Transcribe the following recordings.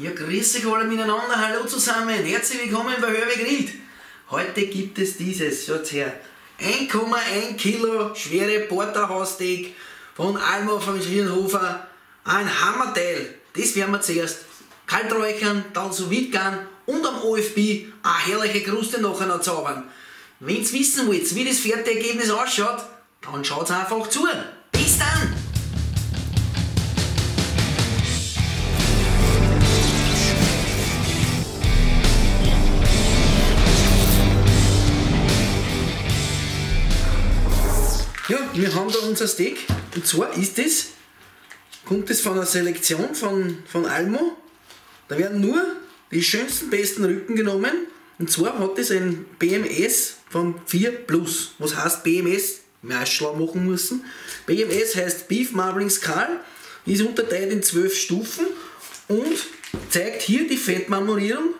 Ja, grüß euch alle miteinander, hallo zusammen, herzlich willkommen bei Hörwe Grillt. Heute gibt es dieses, schaut's her, 1,1 Kilo schwere Porterhaussteak von Almo von Schierenhofer. Ein Hammerteil, das werden wir zuerst kalt räuchern, dann so gehen und am OFB eine herrliche Kruste nachher noch zaubern. Wenn's wissen wollt, wie das Fertigergebnis ausschaut, dann schaut's einfach zu. Bis dann! Wir haben da unser Steak. Und zwar ist es, kommt es von einer Selektion von, von Almo. Da werden nur die schönsten, besten Rücken genommen. Und zwar hat es ein BMS von 4 Plus. Was heißt BMS? Wir schlau machen müssen. BMS heißt Beef Marbling Skull, ist unterteilt in 12 Stufen und zeigt hier die Fettmarmorierung.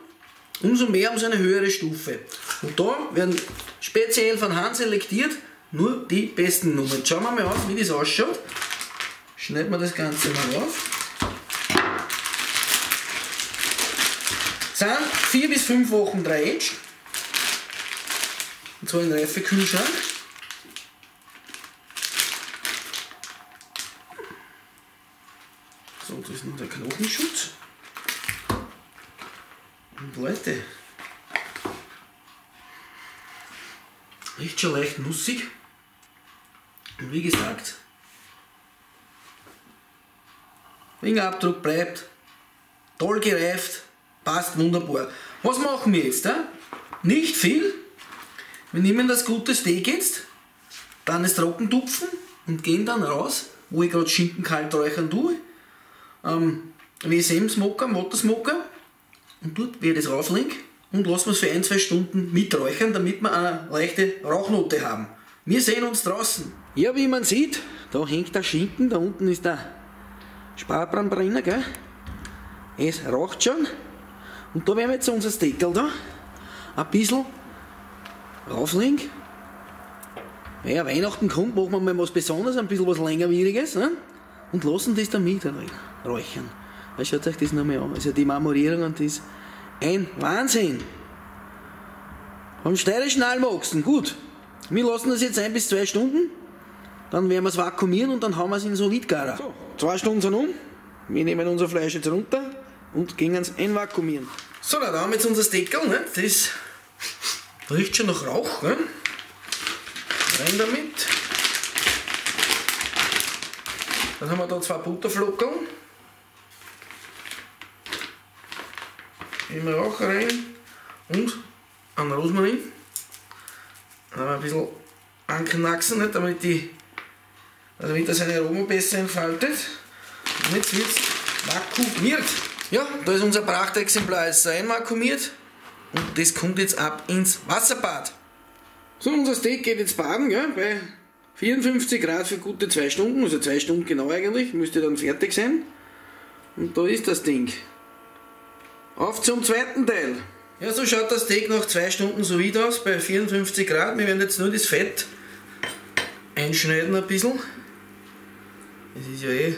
Umso mehr, umso eine höhere Stufe. Und da werden speziell von Hand selektiert nur die besten Nummern. Schauen wir mal auf, wie das ausschaut. Schneiden wir das Ganze mal auf. Sind 4 bis 5 Wochen 3 Inch. Und zwar in Reifekühlschrank. So, das ist noch der Knochenschutz. Und Leute, riecht schon leicht nussig. Und wie gesagt, Fingerabdruck bleibt, toll gereift, passt wunderbar. Was machen wir jetzt? Da? Nicht viel. Wir nehmen das gute Steak jetzt, dann es trocken tupfen und gehen dann raus, wo ich gerade Schinken kalt räuchern tue. Ähm, WSM-Smoker, Motorsmoker und dort werde ich es rauflegen und lassen wir es für ein, zwei Stunden miträuchern, damit wir eine leichte Rauchnote haben. Wir sehen uns draußen. Ja, wie man sieht, da hängt der Schinken, da unten ist der Sparbrandbrenner, gell? Es raucht schon. Und da werden wir jetzt unser Steckel da ein bisschen rauflegen. Ja, Weihnachten kommt, machen wir mal was Besonderes, ein bisschen was längerwieriges ne? und lassen das dann mit räuchern. Schaut euch das nochmal an. Also die Marmorierung und das ein Wahnsinn. Vom steirischen Almochsen, gut. Wir lassen das jetzt ein bis zwei Stunden. Dann werden wir es vakuumieren und dann haben wir es in so Litgarer. So, zwei Stunden sind um. Wir nehmen unser Fleisch jetzt runter und gehen es einvakuumieren. So, da haben wir jetzt unser Steckerl. Ne? Das riecht schon nach Rauch. Ne? Rein damit. Dann haben wir da zwei Butterflockeln. Immer Rauch rein und an Rosmarin. Dann ein bisschen anknacksen, damit, die, also damit das seine Aroma besser entfaltet. Und jetzt wird es vakuumiert. Ja, da ist unser Prachtexemplar jetzt einvakuumiert und das kommt jetzt ab ins Wasserbad. So, unser Steak geht jetzt baden, ja, bei 54 Grad für gute zwei Stunden, also zwei Stunden genau eigentlich, müsste dann fertig sein. Und da ist das Ding. Auf zum zweiten Teil. Ja, so schaut das Steak nach zwei Stunden so wieder aus, bei 54 Grad. Wir werden jetzt nur das Fett einschneiden ein bisschen. Das ist ja eh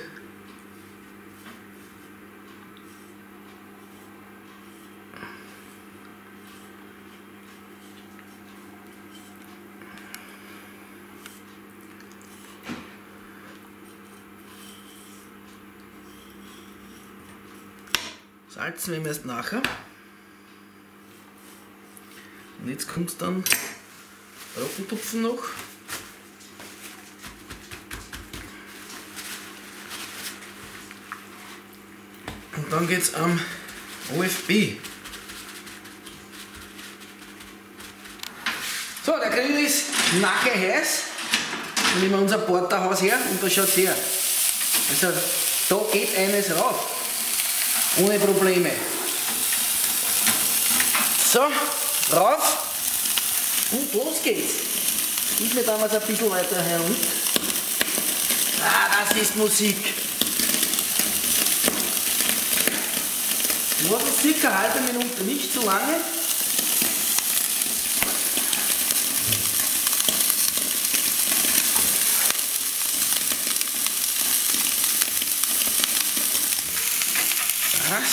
Salzen wir erst nachher. Jetzt kommt dann Rockentupfen noch. Und dann geht es am OFB. So, der Grill ist nacke heiß. Dann nehmen wir unser Porterhaus her und da schaut her. Also da geht eines rauf. Ohne Probleme. So, rauf und los geht's. Ich mir damals ein bisschen weiter herum. Ah, das ist Musik. Nur circa eine halbe Minute, nicht zu lange.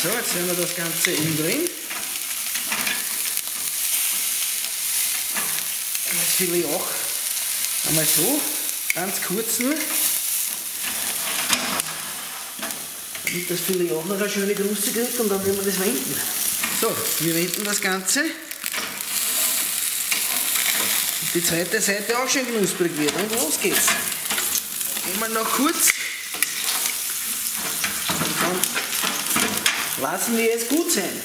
So, jetzt werden wir das Ganze umdrehen. Das Filet auch einmal so, ganz kurz nur. Damit das Filet auch noch eine schöne Größe kriegt und dann werden wir das wenden. So, wir wenden das Ganze. Und die zweite Seite auch schön knusprig wird. Und los geht's. Einmal noch kurz. Und dann lassen wir es gut sein.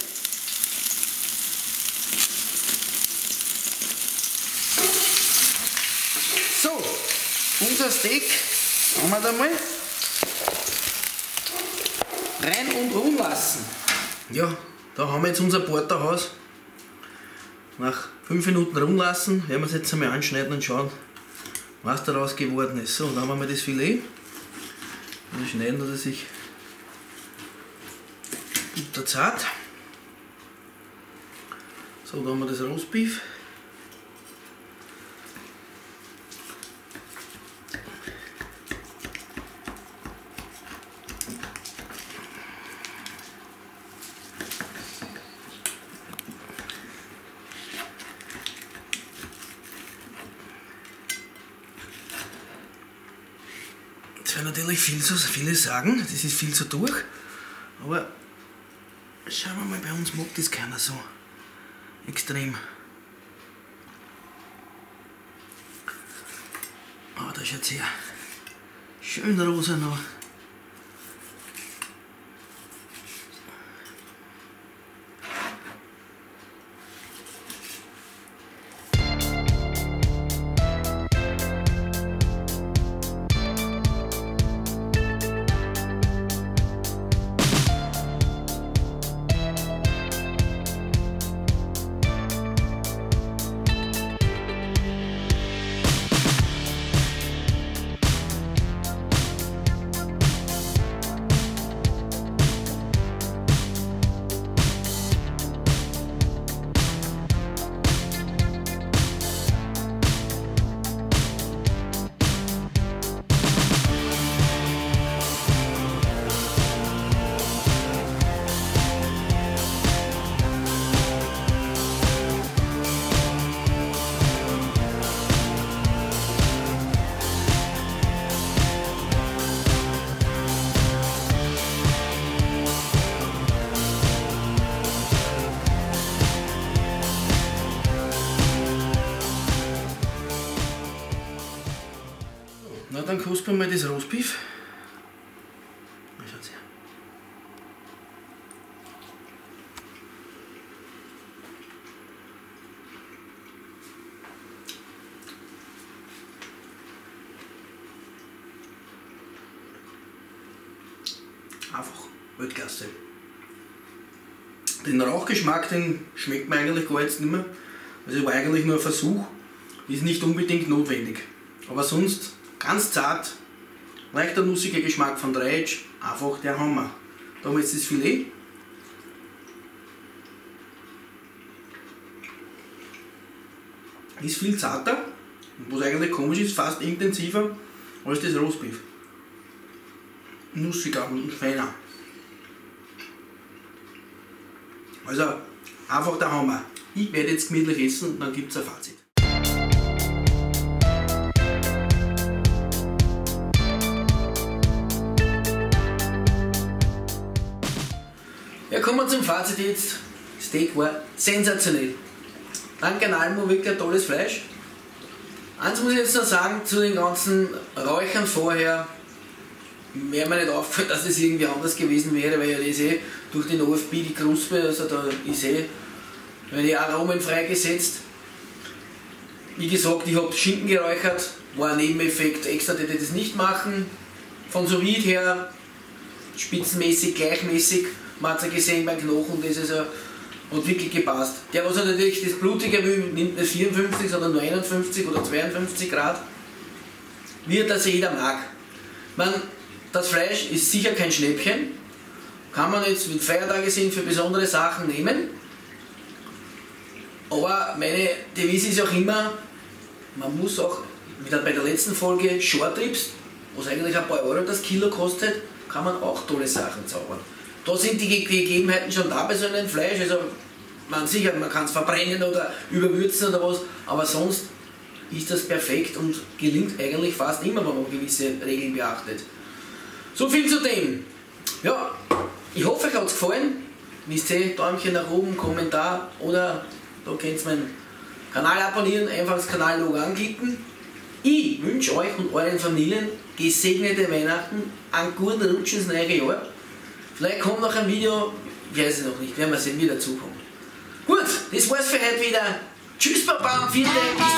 So, unser Steak haben wir da mal rein und ruhen lassen. Ja, da haben wir jetzt unser Porterhaus. Nach 5 Minuten ruhen lassen, werden wir es jetzt einmal anschneiden und schauen, was daraus geworden ist. So, dann haben wir das Filet. Wir schneiden das sich butterzart. So, dann haben wir das Roastbeef. Natürlich viel so, viele sagen, das ist viel zu durch, aber schauen wir mal, bei uns mag das keiner so extrem. Aber da schaut sehr schön rosa noch. Na, dann kostet mal das Roastbeef. Na, schaut's her. Einfach Weltklasse. Den Rauchgeschmack, den schmeckt man eigentlich gar jetzt nicht mehr. Also war eigentlich nur ein Versuch. Ist nicht unbedingt notwendig. Aber sonst ganz zart, leichter nussiger Geschmack von Dreitsch, einfach der Hammer. Da haben wir jetzt das Filet. Ist viel zarter, was eigentlich komisch ist, fast intensiver als das Roastbeef. Nussiger und feiner. Also einfach der Hammer. Ich werde jetzt gemütlich essen und dann gibt es ein Fazit. Kommen wir zum Fazit jetzt. Steak war sensationell. Danke an Almo, wirklich ein tolles Fleisch. Eins muss ich jetzt noch sagen zu den ganzen Räuchern vorher. Wäre mir nicht aufgefallen, dass es irgendwie anders gewesen wäre, weil ja das eh durch den OFB die Kruspe, also da ist eh werden die Aromen freigesetzt. Wie gesagt, ich habe Schinken geräuchert, war ein Nebeneffekt, extra hätte ich das nicht machen. Von sous her spitzenmäßig, gleichmäßig. Man hat es ja gesehen beim Knochen, das ist ja, hat wirklich gepasst. Der, was natürlich das Blutige will, nimmt nicht 54, sondern nur 51 oder 52 Grad. Wie das jeder mag. Man, das Fleisch ist sicher kein Schnäppchen. Kann man jetzt, wenn Feiertage sind, für besondere Sachen nehmen. Aber meine Devise ist auch immer, man muss auch, wie bei der letzten Folge, Short Trips, was eigentlich ein paar Euro das Kilo kostet, kann man auch tolle Sachen zaubern. Da sind die Gegebenheiten schon da bei so einem Fleisch. Also man sicher, man kann es verbrennen oder überwürzen oder was, aber sonst ist das perfekt und gelingt eigentlich fast immer, wenn man gewisse Regeln beachtet. So viel zu dem. Ja, ich hoffe, euch hat es gefallen. Wisst ihr, Däumchen nach oben, Kommentar oder da könnt ihr meinen Kanal abonnieren, einfach das Kanallogo anklicken. Ich wünsche euch und euren Familien gesegnete Weihnachten, einen guten Rutsch ins neue Jahr. Vielleicht kommt noch ein Video, ich weiß es noch nicht, werden wir sehen, wie dazukommt. Gut, das war's für heute wieder. Tschüss, und vielen Dank,